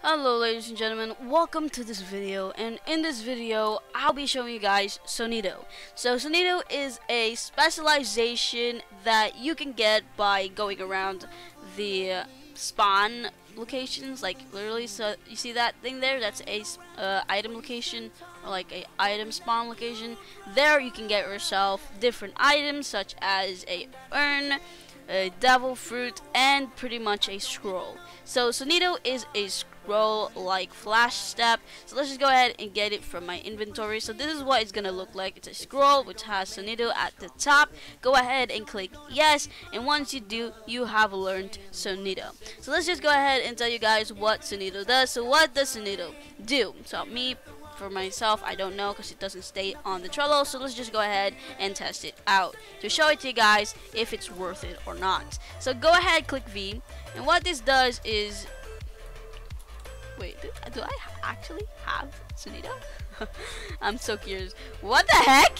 Hello ladies and gentlemen, welcome to this video and in this video I'll be showing you guys Sonido. So Sonido is a specialization that you can get by going around the spawn locations like literally so you see that thing there? That's a uh, item location or like a item spawn location. There you can get yourself different items such as a urn a devil fruit and pretty much a scroll. So Sonido is a scroll like flash step. So let's just go ahead and get it from my inventory. So this is what it's gonna look like. It's a scroll which has Sonido at the top. Go ahead and click yes. And once you do you have learned Sonido. So let's just go ahead and tell you guys what Sonido does. So what does Sonido do? So me for myself. I don't know because it doesn't stay on the Trello so let's just go ahead and test it out to show it to you guys if it's worth it or not. So go ahead click V and what this does is wait do, I actually have Sonido I'm so curious. What the heck?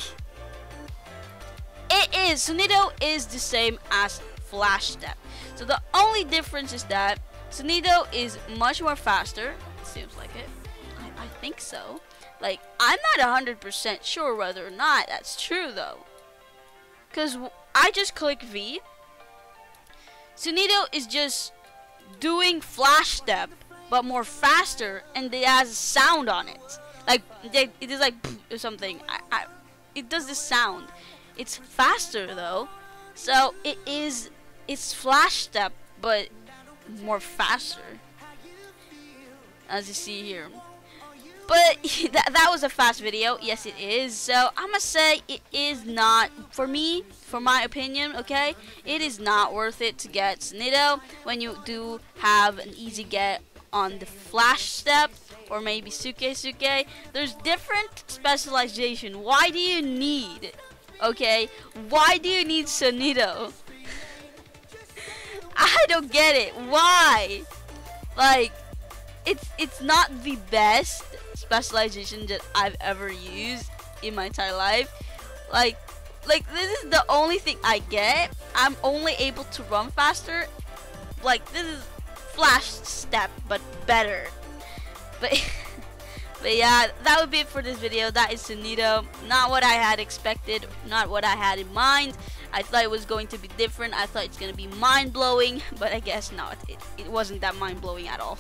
It is Sonido is the same as Flash Step. So the only difference is that Sonido is much more faster seems like it think so like, I'm not 100% sure whether or not that's true, though. Because I just click V. Sonido is just doing flash step, but more faster, and it has sound on it. Like, they, it is like or something. I, I, it does this sound. It's faster, though. So, it is, it's flash step, but more faster. As you see here. But that, that was a fast video. Yes, it is. So I'm gonna say it is not for me, for my opinion. Okay, it is not worth it to get Sonido when you do have an easy get on the flash step or maybe Suke Suke. There's different specialization. Why do you need? Okay, why do you need Sonido? I don't get it. Why? Like, it's it's not the best specialization that I've ever used in my entire life. Like, like this is the only thing I get. I'm only able to run faster. Like this is flash step, but better. But, but yeah, that would be it for this video. That is Sonido. Not what I had expected. Not what I had in mind. I thought it was going to be different. I thought it's going to be mind-blowing. But I guess not. It, it wasn't that mind-blowing at all.